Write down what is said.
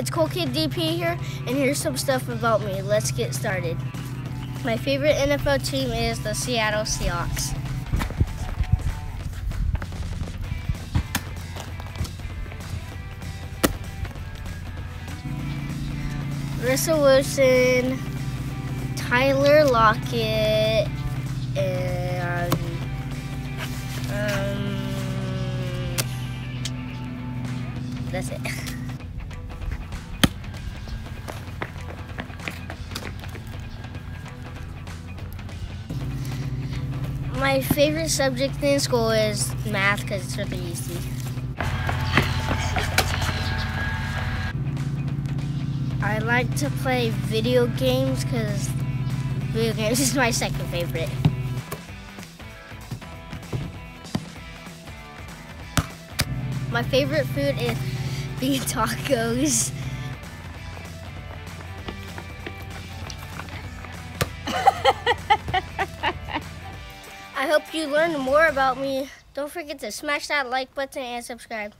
it's Cool Kid DP here, and here's some stuff about me. Let's get started. My favorite NFL team is the Seattle Seahawks. Russell Wilson, Tyler Lockett, and um, that's it. My favorite subject in school is math because it's really easy. I like to play video games because video games is my second favorite. My favorite food is beef tacos. Hope you learned more about me. Don't forget to smash that like button and subscribe.